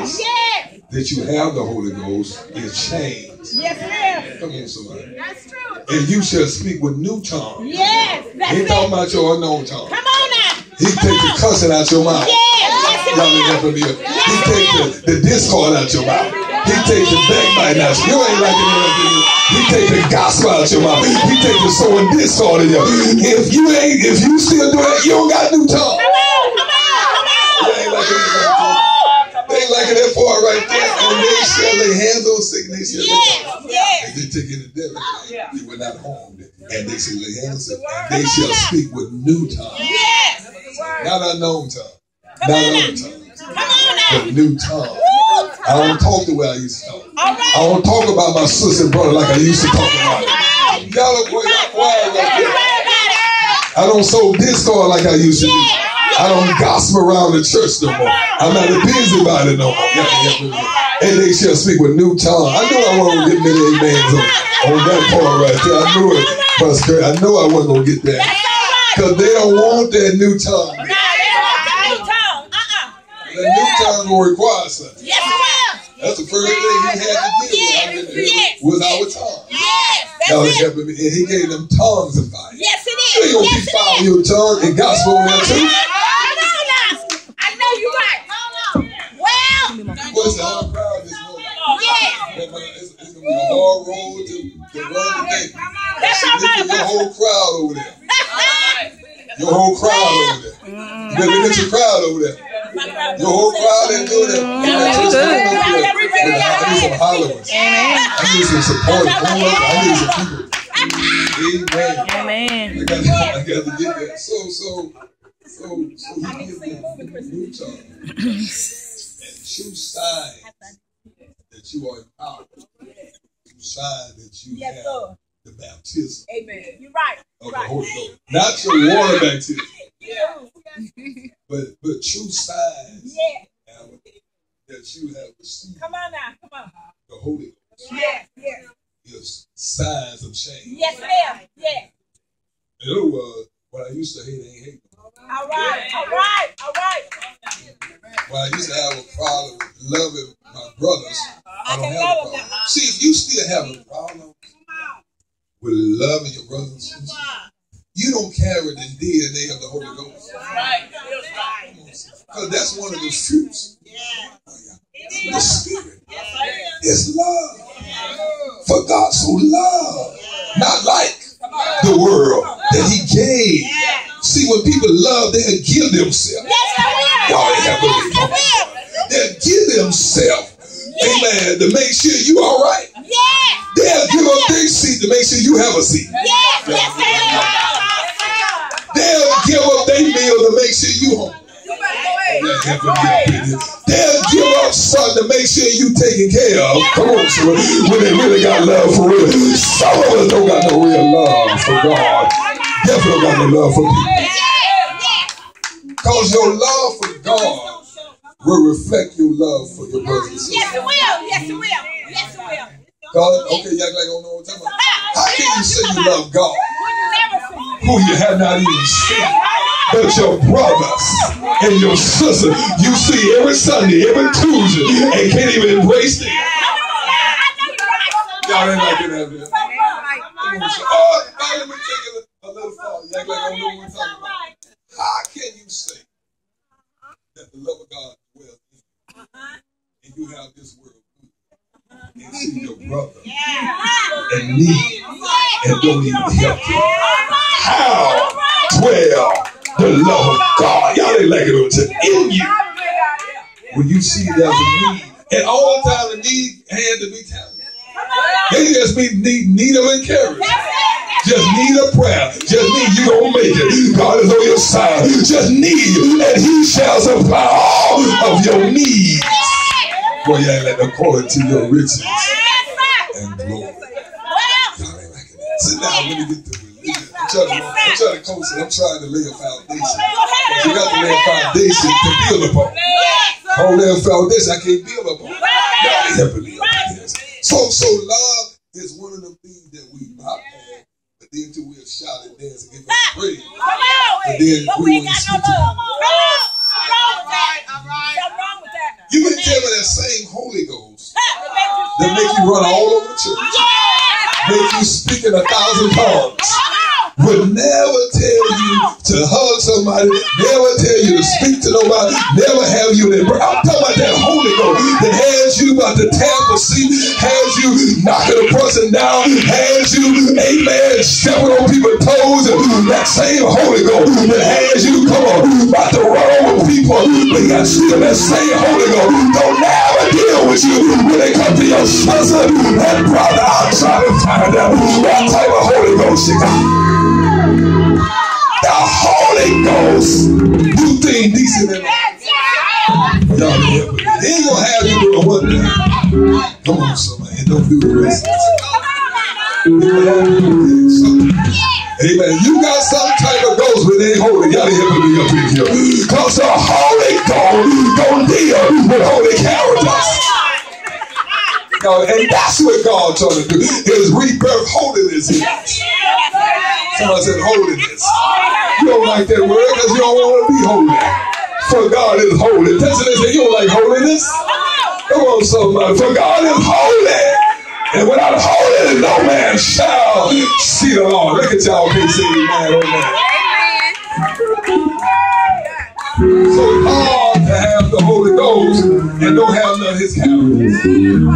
realize Yes. that you have the Holy Ghost is changed. Yes, is. Come on, somebody. That's true. And you shall speak with new tongues. Yes. That's He ain't talking about your unknown tongue. Come on now. He take the cussing out your mouth. Yes. Yes, Y'all ain't will. up in. He take the, the discord out your mouth. He take the backbite out. You ain't like it. He take the gospel out your mouth. He take the sowing discord in you. If you ain't, if you still doing it, you don't got new tongue. Come on. Come on. Come They ain't liking it. right there. They ain't liking that part right there. And they shall lay hands on sick and they shall lay Yes. Yes. And they take it to devil. They were not harmed. And they shall lay hands on they shall speak with new tongue. Yes. Not unknown tongue. Not unknown tongue. Come on now. But new tongue. I don't talk the way I used to talk. Right. I don't talk about my sister and brother like I used to talk about. Y'all y'all quiet right You there. right about it. I don't sow discord like I used to do. I don't gossip around the church no more. I'm not a busybody no more. Yeah, yeah, yeah. And they shall speak with new tongue. I knew I wasn't gonna get many amens on, on that part right there. I knew it. Pastor I knew I wasn't gonna get that. That's all right. Because they don't want that new tongue. Want the new tongue. Uh-uh. That new tongue will require something. Yes, it will. That's the first thing he had to deal with Yes, was our tongue. Yes. Y'all That's it. helping me. And he gave them tongues of fire. Yes, it is. gonna Yes, keep it following is. your tongue and gospel that too. Uh-huh. Road to, to run today. That's all right, Look at your whole crowd over there. Your whole crowd over there. You better look at your crowd over there. Your whole crowd ain't doing that. You got just good. coming up. I need some Hollywoods. I need some support. I need some people. Amen. Amen. I got, I got to get that. So, so, so, so he gives them new tongue and true sign that you are empowered. Sign that you Yes, have sir. the baptism Amen. You're right. of the Holy Ghost. Not your water baptism, Yeah. but but true signs Yeah. Alan, that you have received Come on now. Come on. the Holy Ghost Yes. Yes. is signs of change. Yes, ma'am. Yes. In other words, what I used to hate ain't hate. no more. All right. All right. All right. When I used to have a problem with loving my brothers, I don't can have a love problem. them now. See, if you still have a problem with loving your brothers and sisters, you don't carry the DNA of the Holy Ghost. Because that's one of the fruits of the Spirit. is love. For God so loved, not like the world that He gave. See, when people love, they'll give themselves. Yes, I will. Y'all ain't have I. They'll give themselves, amen, to make sure you all right. They'll give up their seat to make sure you have a seat. They'll give up something to make sure you taken care of. Come on, so when they really got love for real. Some of us don't got no real love for God. Definitely don't got no love for people. Because your love for God will reflect your love for your brothers. Yes, it will. Yes, it will. Yes, it will. God, okay, y'all like don't know what I'm talking about. How can you say you love God When you never see. who you have not even seen? But your brothers and your sisters, you see every Sunday, every Tuesday, and can't even embrace them. Y'all ain't like it out there. Oh, now let me take it a, little far. You act like I don't know what I'm talking about. How can you say that the love of God dwells in you and you have this world and see your brother in need and don't even help you? How dwell the love of God? Y'all like it on to in you when you see there's a need. And all the time the need had to be talented. They just be need, need of encouragement. Just need a prayer. Just need you gonna make it. God is on your side. Just need, and He shall supply all of your needs. Boy, you ain't let them according to your riches and glory. Y'all ain't like it. Sit down. Let me get through it. I'm trying to, I'm trying to coach it. I'm trying to lay a foundation. You got to lay a foundation to build upon. Hold that foundation. I can't build upon. Y'all ain't helping me on this. So, so love is one of the things that we bypass, but then till we'll shout and dance and give us praise. And then But we we ain't won't got speak no to love. What's wrong with that? What's wrong with that? You can tell me that same Holy Ghost that make you run all over the church, make you speak in a thousand tongues, would never tell you to hug somebody, never tell you to speak to nobody, never have you in I'm talking about that Holy Ghost that has you about to tap the seat, has you knocking a person down, has you, amen, stepping on people's toes, and that same Holy Ghost that has you, come on, about to run over people, but you got still that same Holy Ghost don't never deal with you when they come to your sister and brother. I'm trying to find out what type of Holy Ghost you got. The Holy Ghost do things decent and Y'all He ain't gonna have you doing one thing. Come on, somebody, and don't do the rest. Amen. You got some type of ghost, but they ain't holy. Y'all hear me up in here. Because the Holy Ghost don't deal with holy characters. and that's what God's trying to do, is rebirth holiness. Somebody said holiness. You don't like that word because you don't want to be holy. For God is holy. They say you don't like holiness. Come on, somebody. For God is holy. And without holiness, no man shall see the Lord. Look at y'all can't say amen on that. So to have the Holy Ghost and don't have none of his characters.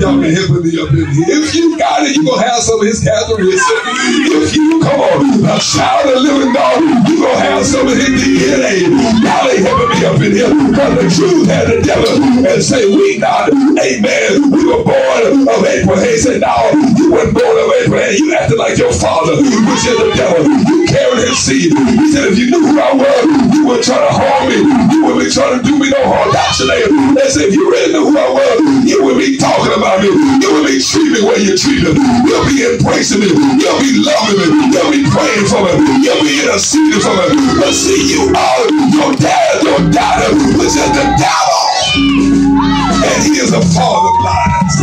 Y'all can help me up in here. If you got it, you're going to have some of his characteristics. If you, come on, a child of living God, you're going to have some of his DNA. Y'all ain't helping me up in here because the Jews had the devil and say, we not, amen, we were born of Abraham. He said, no, you weren't born of Abraham. You acted like your father, which is the devil. You carried his seed. He said, if you knew who I was, you wouldn't try to harm me. You wouldn't be trying to do me no your name. They said, if you really knew who I was, you would be talking about me. You would be treating me where you treat me. You'll be embracing me. You'll be loving me. You'll be praying for me. You'll be interceding for me. But see, you are your dad, your daughter, which is the devil. And he is a father of lies.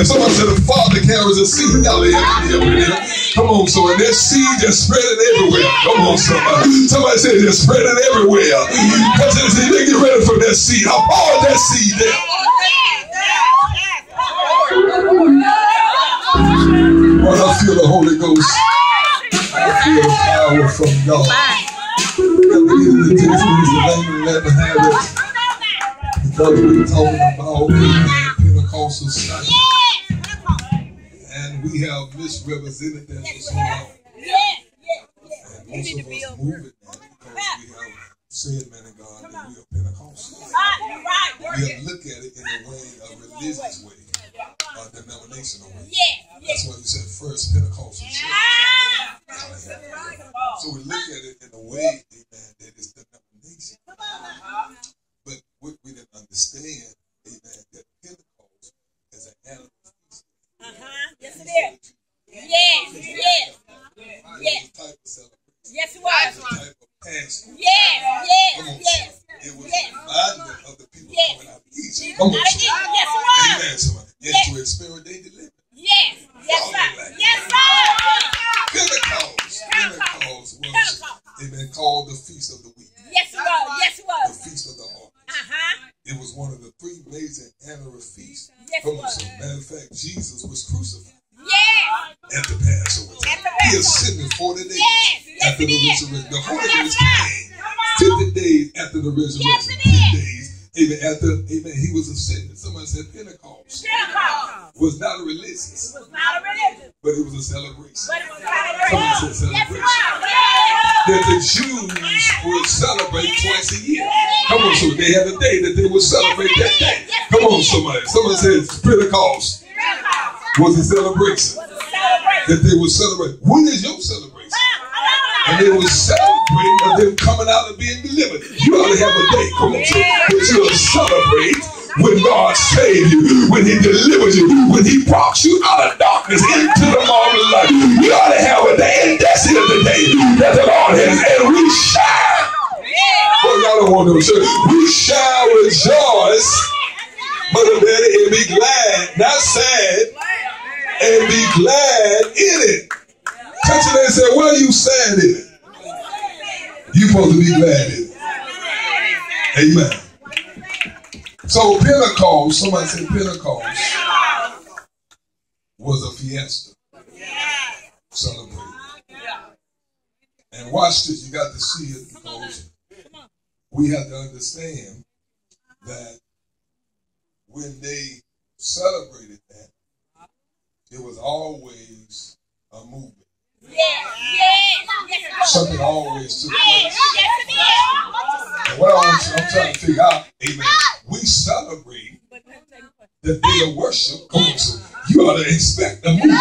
If someone said a father carries a seed, y'all here. Come on, so and that seed just spreading everywhere. Come on, somebody. Somebody said it's spreading everywhere. Because they get ready for that seed. How far that seed there? Well, I feel the Holy Ghost. I feel power from God. Get the and let me have it. Because we're talking about Pentecostal style we have misrepresented that for so long. Yes, yes, yes. And most of us move it now because we have said, man of God, that we are Pentecostal. Right, right. We have looked at it in a way, a religious way, a uh, denominational way. Yes. That's why you said first Pentecostal church. So we look at it in a way, amen, that is denomination. But what we didn't understand, amen, that Pentecost is an animal uh-huh. Yes, it is. Yes, yes. Yes. Yes, it was. type of passion. Yes, yes, yes. It was yes. reminding of the people yes. coming out of Egypt. Come on, Yes, it was. Amen, somebody. Yes. Into experience they delivered. Yes, yes, sir. Yes, sir. Pentecost. Pentecost was, amen, called the Feast of the Week. Yes, it was. Yes, it was. The Feast of the Harvest. Uh-huh. It was one of the three major annual feasts. Yes, Come on, so matter of fact, Jesus was crucified. At the Passover. At the Passover. He ascended 40 days yes. After the resurrection. The Holy Ghost came 50 days after the resurrection. Yes, 10 days. Amen. After, amen, he was ascended. Somebody said Pentecost. Pentecost. Was not a religious. It was not a religion. But it was a celebration. But it was a celebration. Somebody said celebration. Yes, that the Jews would celebrate twice a year. Come on, so they had a day that they would celebrate that day. Come on, somebody. Somebody says Pentecost was a celebration that they would celebrate. When is your celebration? And they would celebrate of them coming out and being delivered. You ought to have a day, come on, that you'll celebrate when God saved you, when He delivered you, when He brought you out of darkness into the marvelous light. You ought to have a day, and that's it the day that the Lord has, and we shall. Well, y'all don't want to say, we shall rejoice, but better and be glad, not sad, and be glad in it. Touch it and say, what are you sad in it? You supposed to be glad in it. Amen. So Pentecost, somebody said Pentecost was a fiesta. Celebrated. And watch this, you got to see it because we have to understand that when they celebrated that, it was always a movement. Yeah, yeah, Something always took place. And what I I'm trying to figure out, amen, we celebrate the day of worship. Come on, so you ought to expect a movement.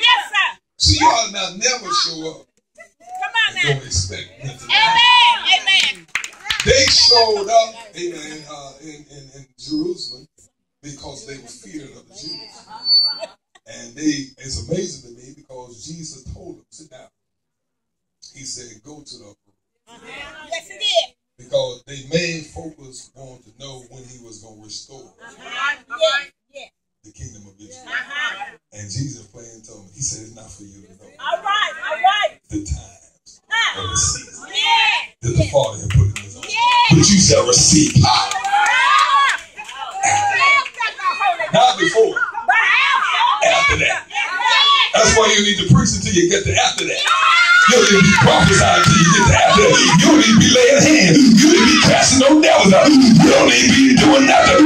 Yes, sir. See, you ought to never show up Come on now. don't expect nothing. Amen. Amen. They showed up, amen, uh, in, in, in Jerusalem because they were feared of the Jews. And they, it's amazing to me because Jesus told them, sit down. He said, go to the Yes, it is. because their main focus wanted to know when he was going to restore Yeah, yeah. You don't need to you to after. You don't need to be laying hands. You need to be casting no devils out. You don't need to be doing nothing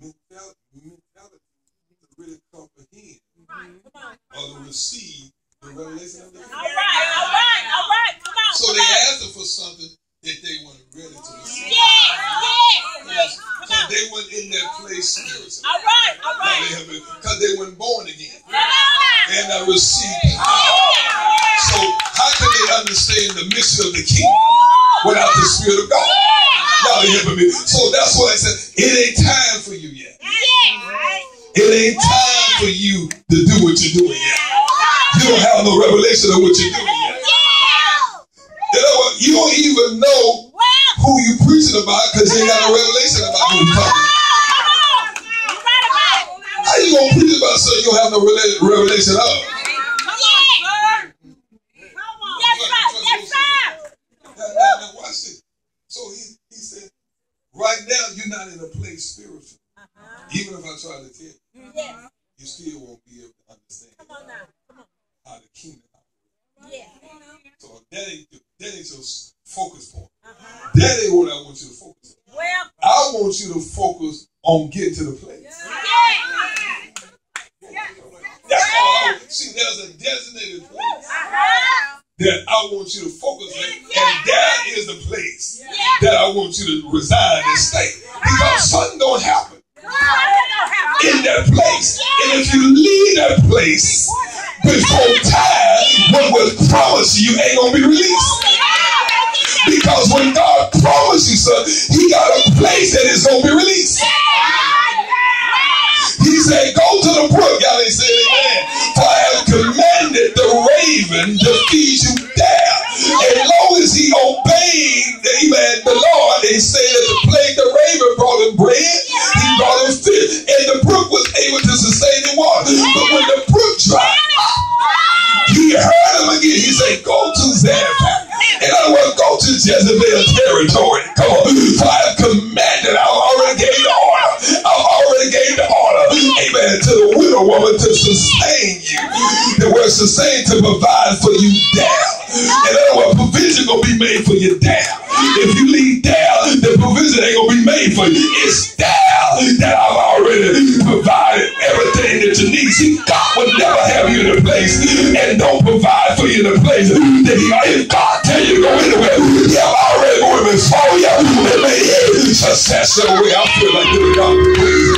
mental- mentality to really comprehend or to receive the revelation of the All right, all right, all right. Come on. So they on. asked them for something that they weren't ready to receive. Yeah, yeah, yeah. So Come on. they weren't in that place spiritually. All right, all right. Because they weren't born again Come on. and I received power. So how can they understand the mission of the kingdom without the spirit of God? Y'all ain't helping me. So that's why I said it ain't time for you yet. Yeah. It ain't time for you to do what you're doing yet. You don't have no revelation of what you're doing yet. You know what? You don't even know who you preaching about because you ain't got no revelation about who you're talking about. How you gonna preach about something you don't have no revelation of? Now, now, now watch this. So he, he said, now you're not in a place spiritual. Even if I try to tell you, you still won't be able to understand come how the kingdom operates. So that ain't that ain't your focus point. That ain't what I want you to focus on. Well, I want you to focus on getting to the place. yeah. That's all. See, there's a designated place that I want you to focus on, and that is the place that I want you to reside and stay. Because something don't happen. In that place. And if you leave that place before time, what was promised you ain't gonna be released. Oh, because when God promised you something, He got a place that is gonna be released. He said, Go to the brook. Y'all ain't saying amen. For I have commanded the to feed you there. As long as he obeyed, amen, the Lord, he said that the plague, the raven brought him bread, he brought him fish, and the brook was able to sustain the water. But when the brook dried, he heard him again. He said, Go to Zarephath. In other words, go to Jezebel territory. Come on. For I have commanded, I already gave the Amen. To the widow woman to sustain you. The word sustain to provide for you down. In other words, provision gonna be made for you down. If you leave down, the provision ain't gonna be made for you. It's down that I've already provided everything that you need. See, God would never have you in a place and don't provide for you in a place that He. If God tell you to go anywhere, He have already going before you and made every success. So I feel like giving God.